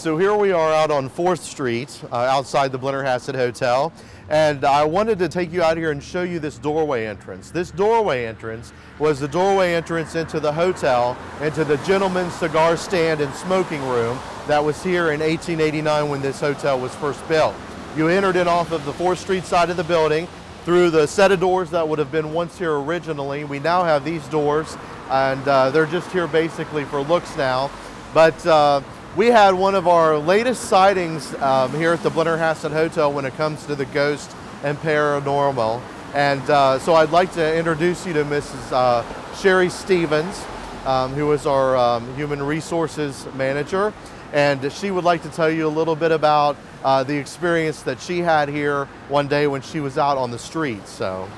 So here we are out on 4th Street uh, outside the Blennerhassett Hotel and I wanted to take you out here and show you this doorway entrance. This doorway entrance was the doorway entrance into the hotel, into the gentleman's cigar stand and smoking room that was here in 1889 when this hotel was first built. You entered in off of the 4th Street side of the building through the set of doors that would have been once here originally. We now have these doors and uh, they're just here basically for looks now. But uh, we had one of our latest sightings um, here at the Blennerhassett Hotel when it comes to the ghost and paranormal. And uh, so I'd like to introduce you to Mrs. Uh, Sherry Stevens, um, who is our um, human resources manager. And she would like to tell you a little bit about uh, the experience that she had here one day when she was out on the street. So.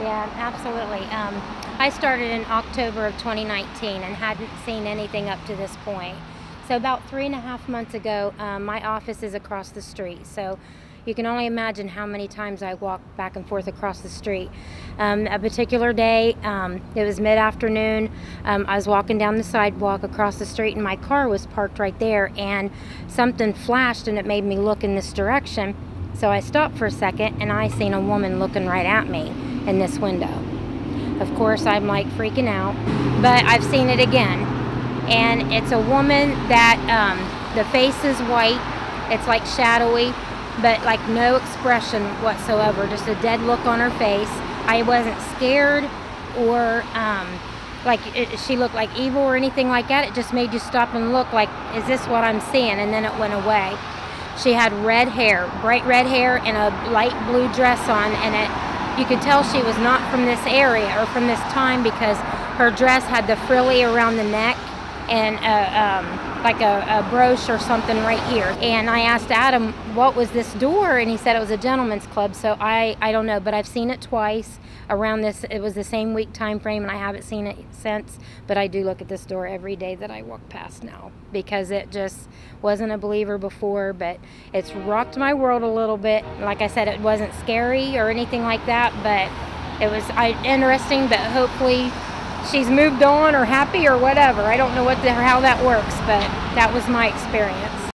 Yeah, absolutely. Um, I started in October of 2019 and hadn't seen anything up to this point. So about three and a half months ago, um, my office is across the street. So you can only imagine how many times I walked back and forth across the street. Um, a particular day, um, it was mid-afternoon, um, I was walking down the sidewalk across the street and my car was parked right there and something flashed and it made me look in this direction. So I stopped for a second and I seen a woman looking right at me in this window. Of course, I'm like freaking out, but I've seen it again and it's a woman that um, the face is white it's like shadowy but like no expression whatsoever just a dead look on her face. I wasn't scared or um, like it, she looked like evil or anything like that. It just made you stop and look like is this what i'm seeing? And then it went away. She had red hair bright red hair and a light blue dress on and it you could tell she was not from this area or from this time because her dress had the frilly around the neck and a, um, like a, a, brooch or something right here. And I asked Adam, what was this door? And he said it was a gentleman's club. So I, I don't know, but I've seen it twice around this. It was the same week time frame, and I haven't seen it since. But I do look at this door every day that I walk past now because it just wasn't a believer before, but it's rocked my world a little bit. Like I said, it wasn't scary or anything like that, but it was I, interesting. But hopefully she's moved on or happy or whatever. I don't know what the, how that works, but that was my experience.